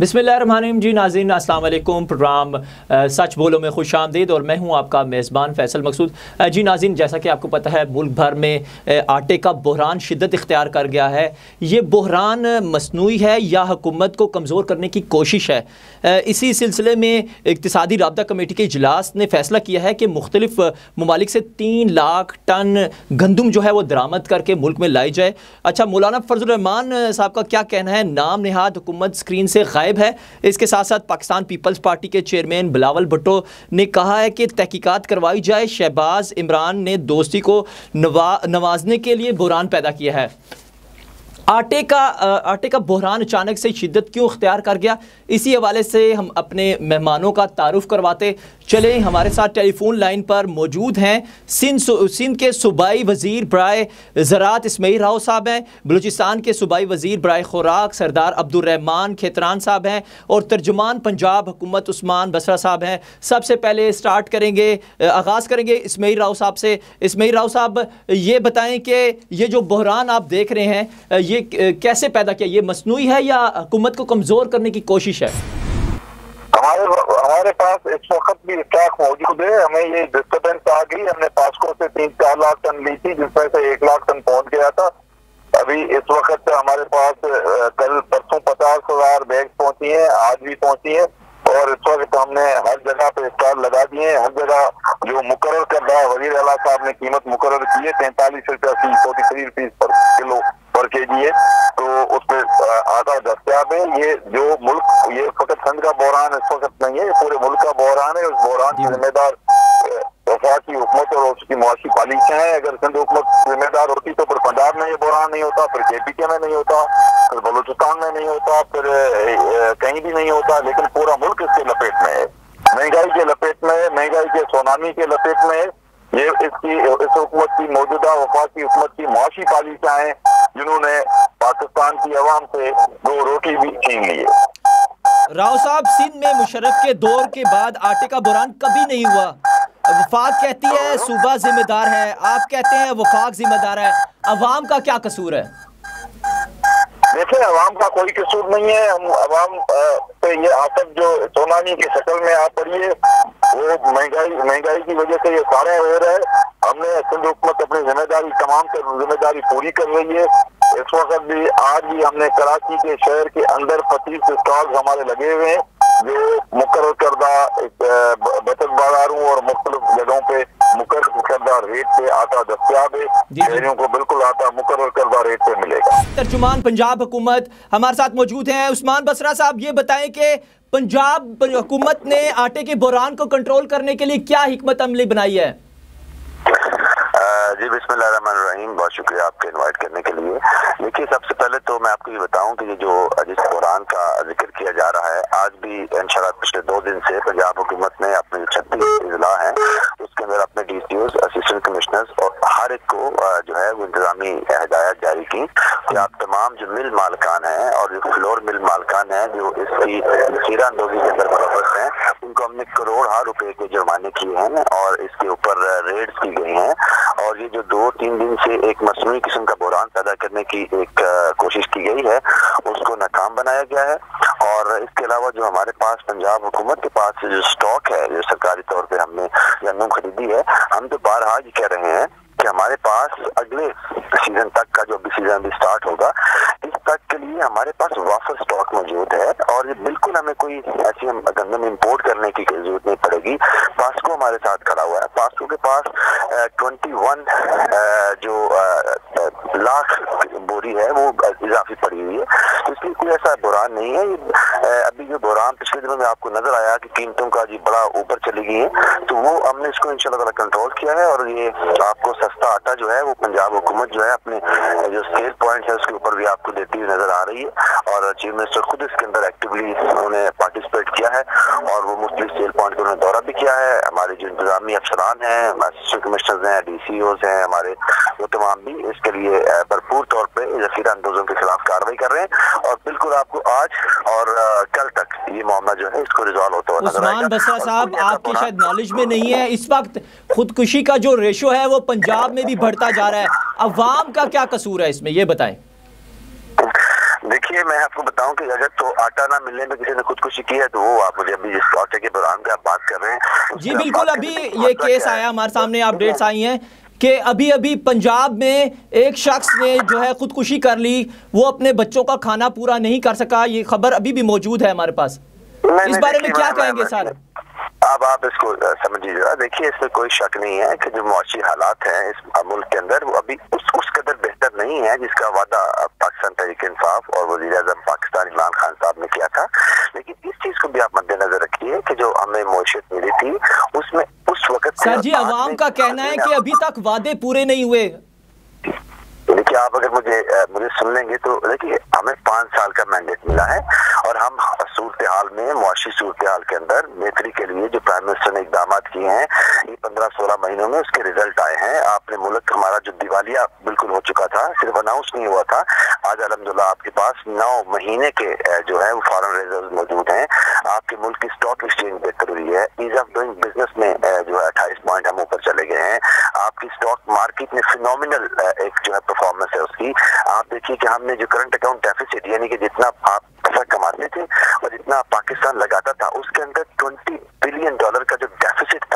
بسم اللہ الرحمن الرحیم جی ناظرین، السلام علیکم۔ پروگرام سچ بولو میں خوش آمدید اور میں ہوں آپ کا میزبان فیصل مقصود۔ جی ناظرین، جیسا کہ آپ کو پتہ ہے، ملک بھر میں آٹے کا بحران شدت اختیار کر گیا ہے۔ یہ بحران مصنوعی ہے یا حکومت کو کمزور کرنے کی کوشش ہے؟ اسی سلسلے میں اقتصادی رابطہ کمیٹی کے اجلاس نے فیصلہ کیا ہے کہ مختلف ممالک سے تین لاکھ ٹن گندم جو ہے وہ درآمد کر کے ملک میں لائی جائے۔ اچھا مولانا فرض الرحمان صاحب کا کیا کہنا ہے؟ نام نہاد، حکومت اسکرین سے غائب غائب ہے۔ اس کے ساتھ ساتھ پاکستان پیپلز پارٹی کے چیئرمین بلاول بھٹو نے کہا ہے کہ تحقیقات کروائی جائے۔ شہباز عمران نے دوستی کو نوازنے کے لیے بحران پیدا کیا ہے۔ آٹے کا آٹے کا بحران اچانک سے شدت کیوں اختیار کر گیا؟ اسی حوالے سے ہم اپنے مہمانوں کا تعارف کرواتے چلیں۔ ہمارے ساتھ ٹیلی فون لائن پر موجود ہیں۔ سندھ سندھ کے صوبائی وزیر برائے زراعت اسمعی راؤ صاحب ہیں۔ بلوچستان کے صوبائی وزیر برائے خوراک سردار عبد الرحمان کھیتران صاحب ہیں۔ اور ترجمان پنجاب حکومت عثمان بسرا صاحب ہیں۔ سب سے پہلے سٹارٹ کریں گے، آغاز کریں گے اسمعی راؤ صاحب سے۔ اسمعی راؤ صاحب، یہ بتائیں کہ یہ جو بحران آپ دیکھ رہے ہیں، یہ کیسے پیدا کیا؟ یہ مصنوعی ہے یا حکومت کو کمزور کرنے کی کوشش ہے؟ ہمارے ہمارے پاس اس وقت بھی اسٹاک موجود ہے، ہمیں یہ ڈسٹربینس آ گئی، ہم نے پاسکو سے تین، چار لاکھ ٹن لی تھی، جس میں سے ایک لاکھ ٹن پہنچ گیا تھا۔ ابھی اس وقت ہمارے پاس کل پرسوں پچاس ہزار بیگ پہنچی ہیں، آج بھی پہنچی ہیں۔ اور اس وقت ہم نے ہر جگہ پہ اسٹال لگا دیے ہیں۔ ہر جگہ جو مقرر کر رہا ہے، وزیر اعلیٰ صاحب نے قیمت مقرر کی ہے، تینتالیس روپیہ سی فورٹی تھری روپیز جی ہے تو اس پہ آدھا دستیاب ہے۔ یہ جو ملک یہ فقط سندھ کا بحران اس وقت نہیں ہے یہ پورے ملک کا بحران ہے۔ اس بحران کی ذمہ دار وفاقی حکومت اور اس کی معاشی پالیسیاں ہیں۔ اگر سندھ حکومت ذمہ دار ہوتی تو پھر پنجاب میں یہ بحران نہیں ہوتا پھر کے پی کے میں نہیں ہوتا پھر بلوچستان میں نہیں ہوتا پھر کہیں بھی نہیں ہوتا۔ لیکن پورا ملک اس کے لپیٹ میں ہے۔ مہنگائی کے لپیٹ میں ہے مہنگائی کے سونامی کے لپیٹ میں ہے۔ یہ اس کی اس حکومت کی موجودہ وفاقی حکومت کی معاشی پالیسیاں ہیں۔ جنہوں نے پاکستان کی عوام سے دو روٹی بھی چھین لیے راؤ صاحب، سندھ میں مشرف کے دور کے بعد آٹے کا بحران کبھی نہیں ہوا۔ وفاق کہتی ہے، صوبہ ذمہ دار ہے۔ آپ کہتے ہیں وفاق ذمہ دار ہے۔ عوام کا کیا قصور ہے؟ دیکھیں، عوام کا کوئی قصور نہیں ہے۔ ہم عوام پہ یہ آفت جو سونانی کی شکل میں آ پڑی ہے وہ مہنگائی مہنگائی کی وجہ سے یہ سارے ہو رہے ہیں۔ ہم نے سندھ حکومت اپنی ذمہ داری تمام ذمہ داری پوری کر رہی ہے۔ اس وقت بھی آج بھی ہم نے کراچی کے شہر کے اندر پچیس اسٹال ہمارے لگے ہوئے ہیں۔ جو مقرر کردہ بچت بازاروں اور مختلف جگہوں پہ مقرر کردہ ریٹ پہ آٹا دستیاب ہے۔ جی، جی۔ شہریوں کو بالکل آٹا مقرر کردہ ریٹ پہ ملے گا۔ ترجمان پنجاب حکومت ہمارے ساتھ موجود ہیں۔ عثمان بسرا صاحب یہ بتائیں کہ پنجاب حکومت نے آٹے کے بحران کو کنٹرول کرنے کے لیے کیا حکمت عملی بنائی ہے؟ جی بسم اللہ الرحمن الرحیم۔ بہت شکریہ آپ کے انوائٹ کرنے کے لیے۔ دیکھیے، سب سے پہلے تو میں آپ کو یہ بتاؤں کہ یہ جو جس قرآن کا ذکر کیا جا رہا ہے، آج بھی انشاءاللہ پچھلے دو دن سے پنجاب حکومت نے اپنے چھتیس اضلاع ہیں اس کے اندر اپنے D C O's assistant commissioners اور کو جو ہے، وہ انتظامی ہدایات جاری کی۔ کہ آپ تمام جو مل مالکان ہیں اور جو فلور مل مالکان ہیں، جو اس کی ذخیرہ اندوزی کے اندر ملوث ہیں، ان کو ہم نے کروڑ ہار روپے کے جرمانے کیے ہیں اور اس کے اوپر ریڈز کی گئی ہیں۔ اور یہ جو دو تین دن سے ایک مصنوعی قسم کا بحران پیدا کرنے کی ایک کوشش کی گئی ہے، اس کو ناکام بنایا گیا ہے۔ اور اس کے علاوہ جو ہمارے پاس پنجاب حکومت کے پاس جو سٹاک ہے، جو سرکاری طور پہ ہم نے گندم خریدی ہے، ہم تو بارہا یہ کہہ رہے ہیں کہ ہمارے پاس اگلے سیزن تک کا جو ابھی سیزن ابھی سٹارٹ ہوگا، اس تک کے لیے ہمارے پاس وافر سٹاک موجود ہے۔ اور یہ بالکل ہمیں کوئی ایسی گندم امپورٹ کرنے کی ضرورت نہیں پڑے گی۔ پاسکو ہمارے ساتھ کھڑا ہوا ہے۔ پاسکو کے پاس ٹوینٹی ون جو لاکھ بوری ہے، وہ اضافی پڑی ہوئی ہے۔ اس لیے کوئی ایسا بحران نہیں ہے۔ ابھی جو بحران پچھلے دنوں میں آپ کو نظر آیا کہ قیمتوں کا جی بڑا اوپر چلی گئی ہے، تو وہ ہم نے اس کو ان شاء اللہ تعالیٰ کنٹرول کیا ہے اور یہ آپ کو سستا آٹا جو ہے، وہ پنجاب حکومت جو ہے، اپنے جو سیل پوائنٹ ہے، اس کے اوپر بھی آپ کو دیتی ہوئی نظر آ رہی ہے۔ اور چیف منسٹر خود اس کے اندر ایکٹیو ایکٹیولی انہوں نے پارٹیسپیٹ کیا ہے اور وہ مختلف سیل پوائنٹ کو انہوں نے دورہ بھی کیا ہے۔ ہمارے جو انتظامی افسران ہیں اسسٹنٹ کمشنرز ہیں ڈی سی اوز ہیں ہمارے وہ تمام بھی اس کے لیے بھرپور طور پہ ذخیرہ اندوزوں کے خلاف کاروائی کر رر ہیں اور بالکل آپ کو آج اور کل تک یہ معاملہ جو ہے اس کو ریزالو ہوتا ہوا نظر عثمان بسرا صاحب آپ کے شاید نالج میں نہیں ہے اس وقت خودکشی کا جو ریشو ہے وہ پنجاب میں بھی بڑھتا جا رہا ہے۔ عوام کا کیا قصور ہے اس میں؟ یہ بتائیں۔ دیکھیے میں آپ کو بتاؤں کہ اگر تو آٹا نہ ملنے میں کسی نے خودکشی کی ہے تو وہ آپ مجھے ابھی جس آٹے کے دوران کا آپ بات کر رہے ہیں۔ جی بالکل ابھی یہ کیس آیا ہمارے سامنے اپڈیٹس آئی ہیں کہ ابھی ابھی پنجاب میں ایک شخص نے جو ہے خودکشی کر لی وہ اپنے بچوں کا کھانا پورا نہیں کر سکا یہ خبر ابھی بھی موجود ہے ہمارے پاس۔ اس بارے میں کیا کہیں گے سر؟ اب آپ اس کو سمجھیے ذرا دیکھیے اس میں کوئی شک نہیں ہے کہ جو معاشی حالات ہیں اس ملک کے اندر وہ ابھی اس اس قدر بہتر نہیں ہے جس کا وعدہ پاکستان تحریک انصاف اور وزیر اعظم پاکستان عمران خان صاحب نے کیا تھا۔ لیکن اس چیز کو بھی آپ مد نظر رکھیے کہ جو ہمیں معیشت ملی تھی اس میں اس وقت سر جی عوام کا کہنا ہے کہ ابھی تک وعدے پورے نہیں ہوئے۔ دیکھیے آپ اگر مجھے مجھے سن لیں گے تو دیکھیے ہمیں پانچ سال کا مینڈیٹ ملا ہے اور ہم صورتحال میں، معاشی صورتحال کے اندر بہتری کے لیے جو پرائم منسٹر نے اقدامات کیے ہیں، یہ پندرہ سولہ مہینوں میں اس کے ریزلٹ آئے ہیں۔ آپ نے ملک ہمارا جو دیوالیہ بالکل ہو چکا تھا، صرف اناؤنس نہیں ہوا تھا۔ آج الحمدللہ آپ کے پاس نو مہینے کے جو ہے وہ فارن ریزرو موجود ہیں۔ آپ کے ملک کی اسٹاک ایکسچینج بہتر ہوئی ہے۔ ایز آف ڈوئنگ بزنس میں جو ہے، اٹھائیس پوائنٹ ہم اوپر چلے گئے ہیں۔ آپ کی اسٹاک مارکیٹ میں فینومنل ایک جو ہے پرفارمنس ہے اس کی۔ آپ دیکھیے کہ ہم نے جو کرنٹ اکاؤنٹ ڈیفیسٹ یعنی کہ جتنا آپ پیسہ کماتے تھے اور جتنا پاکستان لگاتا تھا اس کے اندر ٹوینٹی بلین ڈالر کا جو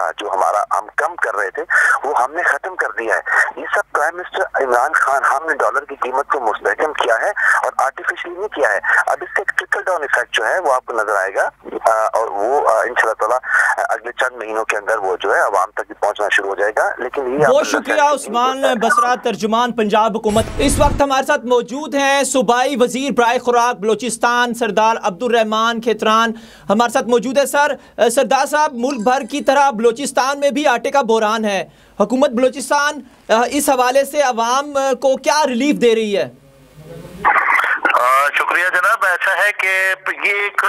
تھا جو ہمارا ہم کم کر رہے تھے وہ ہم نے ختم کر دیا ہے۔ یہ سب پرائم منسٹر عمران خان ہم نے ڈالر کی قیمت کو مستحکم کیا ہے اور آرٹیفیشلی نہیں کیا ہے۔ اب اس کا ایک ٹرکل ڈاؤن افیکٹ جو ہے وہ آپ کو نظر آئے گا۔ اور وہ ان شاء اللہ تعالیٰ اگلے چند مہینوں کے اندر وہ جو ہے عوام تک پہنچنا شروع ہو جائے گا۔ لیکن یہ بہت شکریہ عثمان بسرات ترجمان پنجاب حکومت۔ اس وقت ہمارے ساتھ موجود ہیں صوبائی وزیر برائے خوراک بلوچستان سردار عبد الرحمان کھیتران۔ ہمارے ساتھ موجود ہے سر سردار صاحب ملک بھر کی طرح بلوچستان میں بھی آٹے کا بحران ہے۔ حکومت بلوچستان اس حوالے سے عوام کو کیا ریلیف دے رہی ہے؟ شکریہ جناب، ایسا ہے کہ یہ ایک،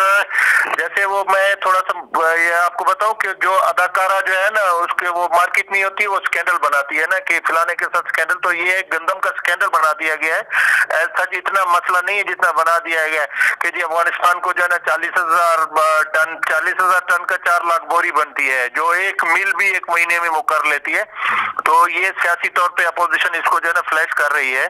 جیسے وہ میں تھوڑا سا، یہ آپ کو بتاؤں کہ جو اداکارہ جو ہے نا، اس کے وہ مارکیٹ نہیں ہوتی، وہ سکینڈل بناتی ہے نا، کہ فلانے کے ساتھ سکینڈل، تو یہ گندم کا سکینڈل بنا دیا گیا ہے۔ ایسا اتنا مسئلہ نہیں ہے جتنا بنا دیا گیا ہے کہ جی افغانستان کو جو ہے نا چالیس ہزار ٹن، چالیس ہزار ٹن کا چار لاکھ بوری بنتی ہے، جو ایک میل بھی ایک مہینے میں وہ کر لیتی ہے۔ تو یہ سیاسی طور پہ اپوزیشن اس کو جو ہے نا فلیش کر رہی ہے۔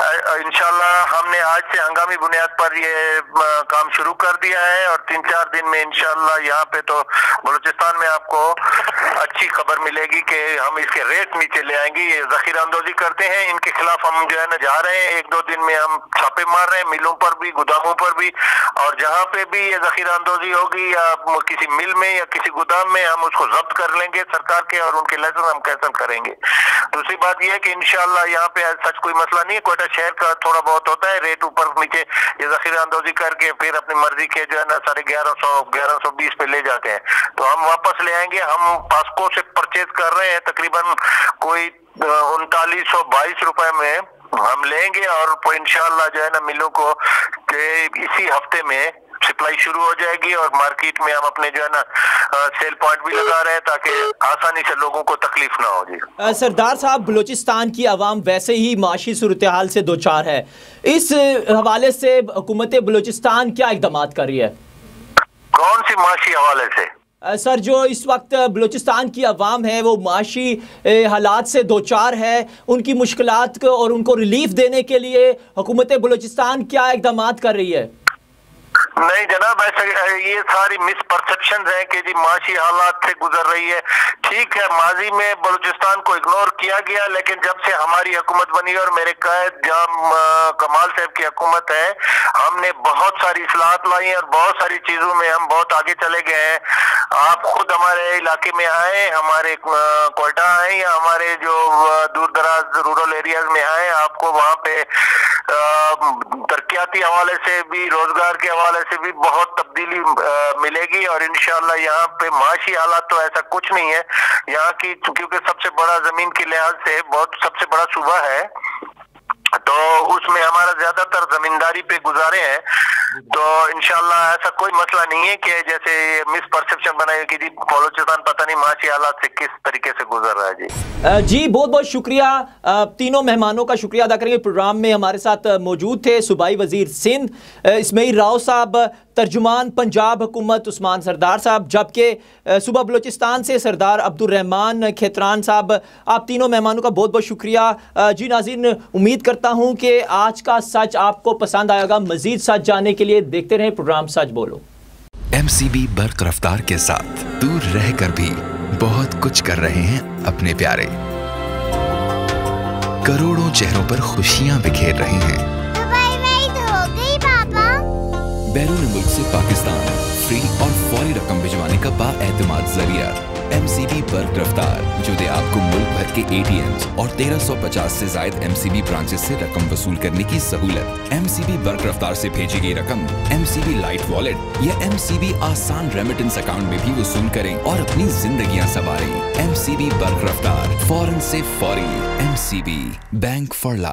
انشاءاللہ ہم نے آج سے ہنگامی بنیاد پر یہ کام شروع کر دیا ہے اور تین چار دن میں انشاءاللہ یہاں پہ تو بلوچستان میں آپ کو اچھی خبر ملے گی کہ ہم اس کے ریٹ نیچے لے آئیں گے، یہ ذخیرہ اندوزی کرتے ہیں۔ ان کے خلاف ہم جو ہے نا جا رہے ہیں۔ ایک دو دن میں ہم چھاپے مار رہے ہیں، ملوں پر بھی، گوداموں پر بھی۔ اور جہاں پہ بھی یہ ذخیرہ اندوزی ہوگی یا کسی مل میں یا کسی گودام میں، ہم اس کو ضبط کر لیں گے سرکار کے اور ان کے لائسنس ہم کیسل کریں گے۔ دوسری بات یہ ہے کہ انشاءاللہ یہاں پہ سچ کوئی مسئلہ نہیں ہے۔ کوئٹہ کا شہر کا تھوڑا بہت ہوتا ہے، ریٹ اوپر نیچے یہ ذخیرہ اندوزی کر کے پھر اپنی مرضی کے جو ہے نا سارے گیارہ سو گیارہ سو بیس پہ لے جاتے ہیں۔ تو ہم واپس لے آئیں گے۔ ہم پاسکو سے پرچیز کر رہے ہیں۔ تقریباً کوئی انتالیس سو بائیس روپے میں ہم لیں گے اور انشاءاللہ جو ہے نا ملوں کو کہ اسی ہفتے میں سپلائی شروع ہو جائے گی اور مارکیٹ میں ہم اپنے جو ہے نا سیل پوائنٹ بھی لگا رہے ہیں تاکہ آسانی سے لوگوں کو تکلیف نہ ہو جی۔ سردار صاحب بلوچستان کی عوام ویسے ہی معاشی صورتحال سے دوچار ہے۔ اس حوالے سے حکومت بلوچستان کیا اقدامات کر رہی ہے؟ کون سی معاشی حوالے سے؟ سر جو اس وقت بلوچستان کی عوام ہے وہ معاشی حالات سے دوچار ہے۔ ان کی مشکلات کو اور ان کو ریلیف دینے کے لیے حکومت بلوچستان کیا اقدامات کر رہی ہے؟ نہیں جناب، ایسا یہ ساری مس پرسپشن ہیں کہ جی معاشی حالات سے گزر رہی ہے۔ ٹھیک ہے، ماضی میں بلوچستان کو اگنور کیا گیا، لیکن جب سے ہماری حکومت بنی اور میرے قائد جام کمال صاحب کی حکومت ہے، ہم نے بہت ساری اصلاحات لائی اور بہت ساری چیزوں میں ہم بہت آگے چلے گئے ہیں۔ آپ خود ہمارے علاقے میں آئے، ہمارے کوئٹہ آئے یا ہمارے جو دور دراز رورل ایریاز میں آئے، آپ کو وہاں پہ ترقیاتی حوالے سے بھی، روزگار کے حوالے سے بھی بہت تبدیلی ملے گی اور انشاءاللہ یہاں پہ معاشی حالات تو ایسا کچھ نہیں ہے۔ یہاں کی کیونکہ سب سے بڑا زمین کے لحاظ سے بہت، سب سے بڑا صوبہ ہے۔ تو اس میں ہمارا زیادہ تر زمینداری پہ گزارے ہیں۔ تو انشاءاللہ ایسا کوئی مسئلہ نہیں ہے کہ جیسے مس پرسپشن بنائی کہ جی بلوچستان پتہ نہیں معاشی حالات سے کس طریقے سے گزر رہا ہے جی۔ جی بہت بہت شکریہ۔ تینوں مہمانوں کا شکریہ ادا کریں گے۔ پروگرام میں ہمارے ساتھ موجود تھے صوبائی وزیر سندھ۔ اسماعیل راؤ صاحب، ترجمان پنجاب حکومت عثمان سردار صاحب، جبکہ صوبہ بلوچستان سے سردار عبد الرحمان کھیتران صاحب۔ آپ تینوں مہمانوں کا بہت بہت شکریہ۔ جی ناظرین، امید کرتا ہوں کہ آج کا سچ آپ کو پسند آئے گا۔ مزید سچ جاننے کے لیے دیکھتے رہیں پروگرام سچ بولو۔ ایم سی بی برق رفتار کے ساتھ دور رہ کر بھی بہت کچھ کر رہے ہیں اپنے پیارے۔ کروڑوں چہروں پر خوشیاں بکھیر رہے ہیں۔ بیرون ملک سے پاکستان فری اور فوری رقم بھجوانے کا با اعتماد ذریعہ۔ ایم سی بی برق رفتار جو دے آپ کو ملک بھر کے اے ٹی ایمز اور تیرہ سو پچاس سے زائد ایم سی بی برانچز سے رقم وصول کرنے کی سہولت۔ ایم سی بی برق رفتار سے بھیجی گئی رقم M C B light wallet یا M C B Aasan remittance account میں بھی وصول کریں اور اپنی زندگیاں سواریں ایم سی بی برق رفتار فورن سے فوری۔ M C B bank for life